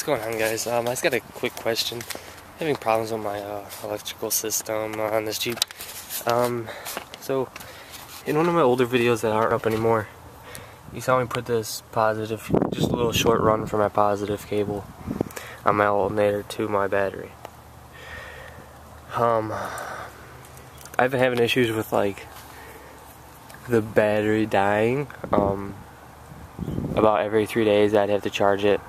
What's going on guys? Um, I just got a quick question. having problems with my uh, electrical system on this Jeep. Um, so, in one of my older videos that aren't up anymore, you saw me put this positive, just a little short run for my positive cable on my alternator to my battery. Um, I've been having issues with like the battery dying. Um, about every three days I'd have to charge it.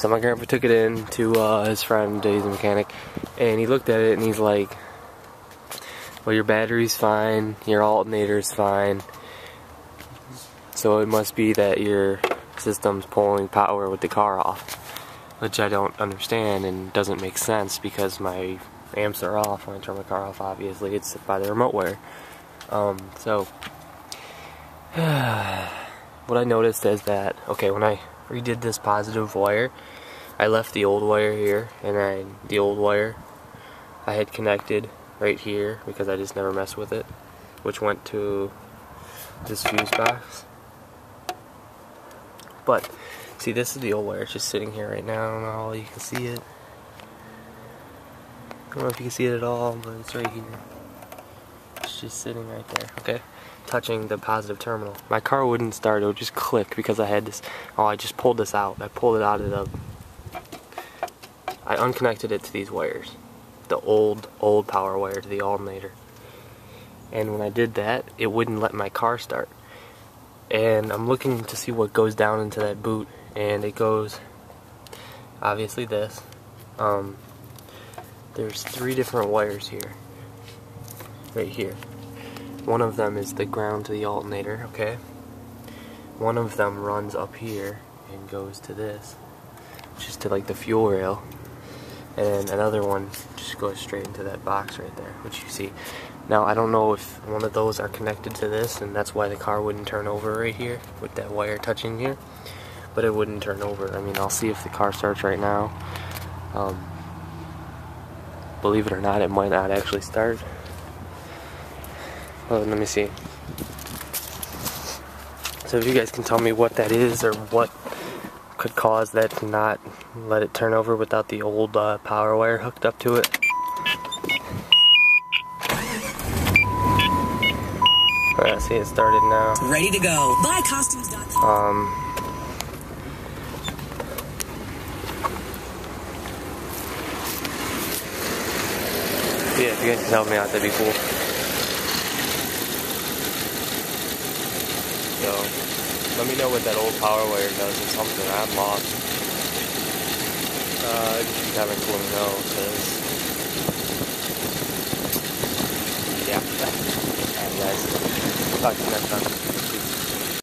So my grandpa took it in to uh, his friend, Dave's mechanic, and he looked at it and he's like, well your battery's fine, your alternator's fine, so it must be that your system's pulling power with the car off. Which I don't understand and doesn't make sense because my amps are off when I turn my car off obviously, it's by the remote wire. Um, so what I noticed is that, okay, when I redid this positive wire, I left the old wire here, and I, the old wire I had connected right here, because I just never messed with it, which went to this fuse box. But, see this is the old wire, it's just sitting here right now, I don't know how you can see it. I don't know if you can see it at all, but it's right here. Just sitting right there, okay? touching the positive terminal. My car wouldn't start, it would just click because I had this, oh I just pulled this out. I pulled it out of the, I unconnected it to these wires. The old, old power wire to the alternator. And when I did that, it wouldn't let my car start. And I'm looking to see what goes down into that boot. And it goes, obviously this. Um, there's three different wires here. Right here. One of them is the ground to the alternator, okay? One of them runs up here and goes to this, which is to like the fuel rail. And another one just goes straight into that box right there, which you see. Now, I don't know if one of those are connected to this, and that's why the car wouldn't turn over right here, with that wire touching here. But it wouldn't turn over. I mean, I'll see if the car starts right now. Um, believe it or not, it might not actually start. Let me see. So if you guys can tell me what that is or what could cause that to not let it turn over without the old uh, power wire hooked up to it. I see it started now. Ready to go. Buycostumes.com. Um, yeah, if you guys can help me out, that'd be cool. So let me know what that old power wire does or something. I'm lost. Uh, just having to let me know because yeah. Alright guys. Talk to you next time.